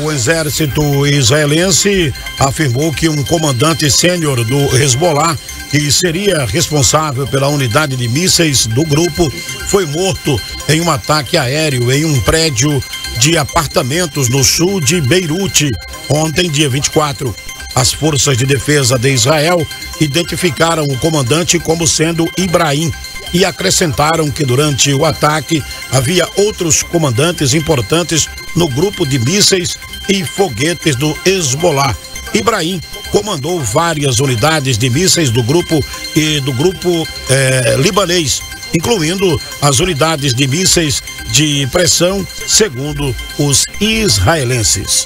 O exército israelense afirmou que um comandante sênior do Hezbollah, que seria responsável pela unidade de mísseis do grupo, foi morto em um ataque aéreo em um prédio de apartamentos no sul de Beirute, ontem, dia 24. As forças de defesa de Israel identificaram o comandante como sendo Ibrahim e acrescentaram que durante o ataque havia outros comandantes importantes no grupo de mísseis e foguetes do Hezbollah. Ibrahim comandou várias unidades de mísseis do grupo e do grupo eh, libanês, incluindo as unidades de mísseis de pressão, segundo os israelenses.